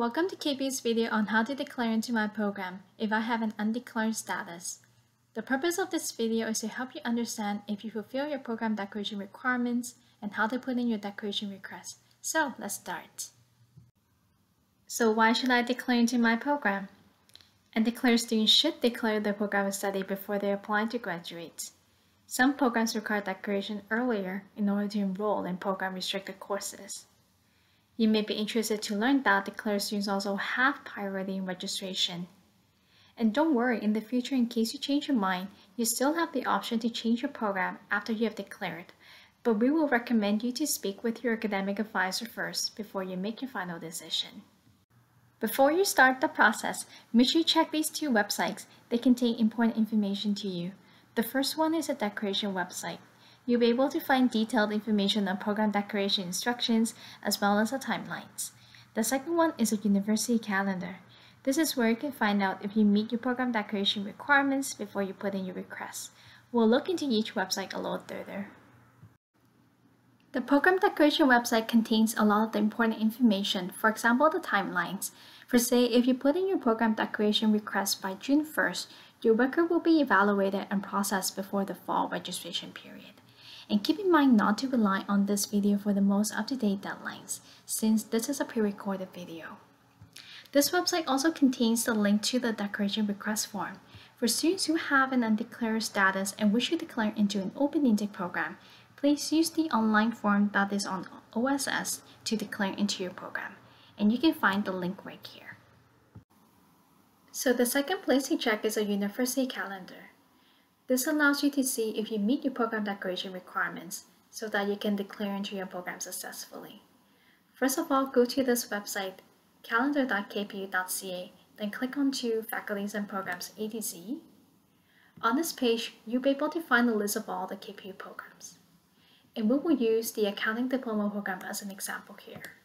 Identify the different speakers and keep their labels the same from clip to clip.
Speaker 1: Welcome to KPU's video on how to declare into my program if I have an undeclared status. The purpose of this video is to help you understand if you fulfill your program declaration requirements and how to put in your declaration request. So let's start. So why should I declare into my program? Undeclared students should declare their program of study before they apply to graduate. Some programs require declaration earlier in order to enroll in program restricted courses. You may be interested to learn that declared students also have priority in registration. And don't worry, in the future, in case you change your mind, you still have the option to change your program after you have declared. But we will recommend you to speak with your academic advisor first before you make your final decision. Before you start the process, make sure you check these two websites. They contain important information to you. The first one is a declaration website. You'll be able to find detailed information on program declaration instructions as well as the timelines. The second one is a university calendar. This is where you can find out if you meet your program declaration requirements before you put in your request. We'll look into each website a little further. The program declaration website contains a lot of the important information, for example, the timelines. For say, if you put in your program declaration request by June 1st, your record will be evaluated and processed before the fall registration period. And keep in mind not to rely on this video for the most up-to-date deadlines, since this is a pre-recorded video. This website also contains the link to the declaration request form. For students who have an undeclared status and wish to declare into an open intake program, please use the online form that is on OSS to declare into your program. And you can find the link right here. So the second place to check is a university calendar. This allows you to see if you meet your program declaration requirements so that you can declare into your program successfully. First of all, go to this website, calendar.kpu.ca, then click on to Faculties and Programs A to Z. On this page, you'll be able to find a list of all the KPU programs. And we will use the Accounting Diploma program as an example here.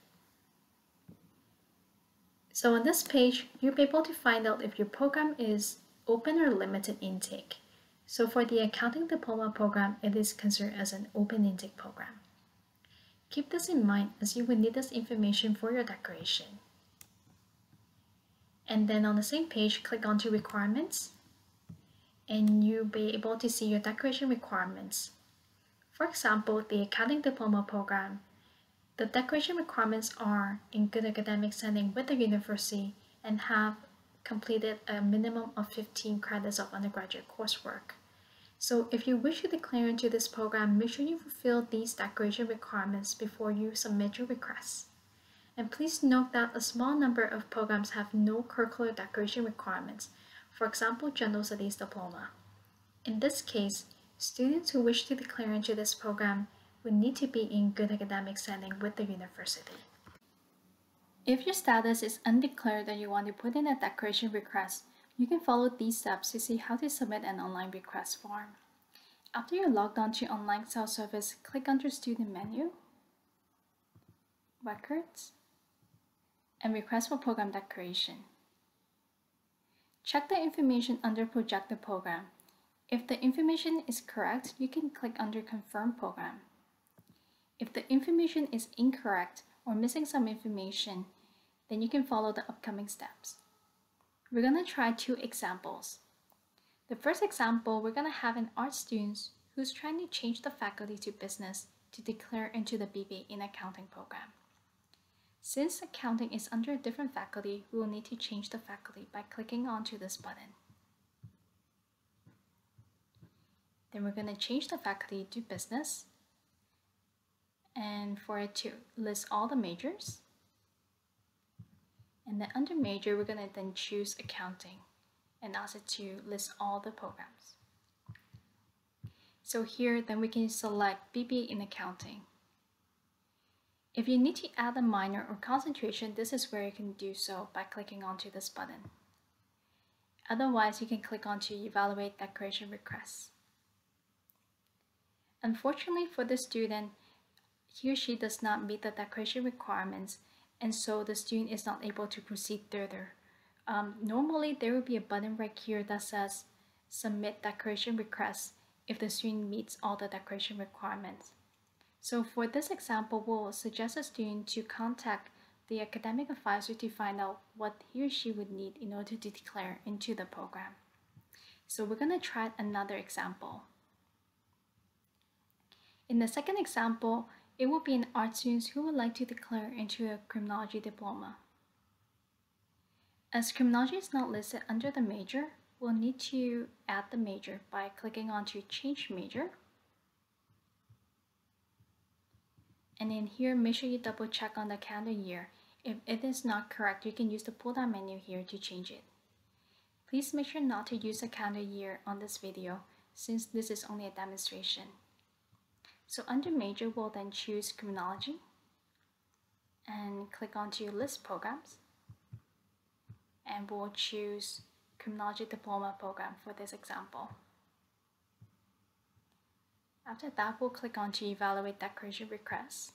Speaker 1: So on this page, you'll be able to find out if your program is open or limited intake. So for the Accounting Diploma program, it is considered as an open intake program. Keep this in mind as you will need this information for your declaration. And then on the same page, click onto Requirements, and you'll be able to see your declaration requirements. For example, the Accounting Diploma program, the declaration requirements are in good academic standing with the university and have completed a minimum of 15 credits of undergraduate coursework. So if you wish to declare into this program, make sure you fulfill these declaration requirements before you submit your request. And please note that a small number of programs have no curricular declaration requirements, for example, General Studies Diploma. In this case, students who wish to declare into this program would need to be in good academic standing with the university. If your status is undeclared and you want to put in a declaration request, you can follow these steps to see how to submit an online request form. After you're logged on to online self-service, click under Student menu, Records, and Request for Program Declaration. Check the information under Projected Program. If the information is correct, you can click under Confirm Program. If the information is incorrect or missing some information, then you can follow the upcoming steps. We're going to try two examples. The first example, we're going to have an art student who's trying to change the faculty to business to declare into the BBA in accounting program. Since accounting is under a different faculty, we will need to change the faculty by clicking onto this button. Then we're going to change the faculty to business and for it to list all the majors and then under major, we're going to then choose accounting and ask it to list all the programs. So here, then we can select BBA in accounting. If you need to add a minor or concentration, this is where you can do so by clicking onto this button. Otherwise, you can click onto Evaluate Declaration Requests. Unfortunately for the student, he or she does not meet the declaration requirements and so the student is not able to proceed further. Um, normally, there will be a button right here that says Submit Declaration Request if the student meets all the declaration requirements. So for this example, we'll suggest a student to contact the academic advisor to find out what he or she would need in order to declare into the program. So we're going to try another example. In the second example, it will be an art student who would like to declare into a criminology diploma. As criminology is not listed under the major, we'll need to add the major by clicking on to change major. And in here, make sure you double check on the calendar year. If it is not correct, you can use the pull down menu here to change it. Please make sure not to use the calendar year on this video since this is only a demonstration. So under major, we'll then choose criminology and click onto list programs and we'll choose criminology diploma program for this example. After that, we'll click on to evaluate declaration requests.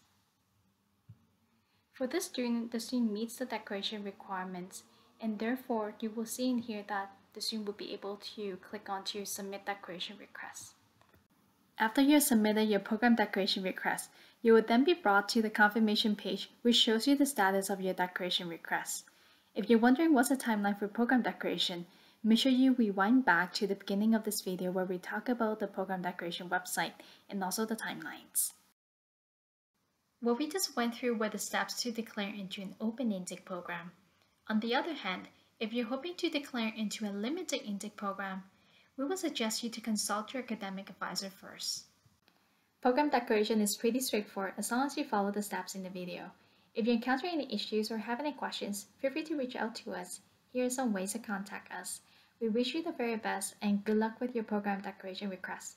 Speaker 1: For this student, the student meets the declaration requirements and therefore you will see in here that the student will be able to click on to submit declaration request. After you have submitted your program declaration request, you will then be brought to the confirmation page which shows you the status of your declaration request. If you're wondering what's the timeline for program declaration, make sure you rewind back to the beginning of this video where we talk about the program declaration website and also the timelines. What we just went through were the steps to declare into an open intake program. On the other hand, if you're hoping to declare into a limited intake program, we would suggest you to consult your academic advisor first. Program decoration is pretty straightforward as long as you follow the steps in the video. If you encounter any issues or have any questions, feel free to reach out to us. Here are some ways to contact us. We wish you the very best and good luck with your program decoration request.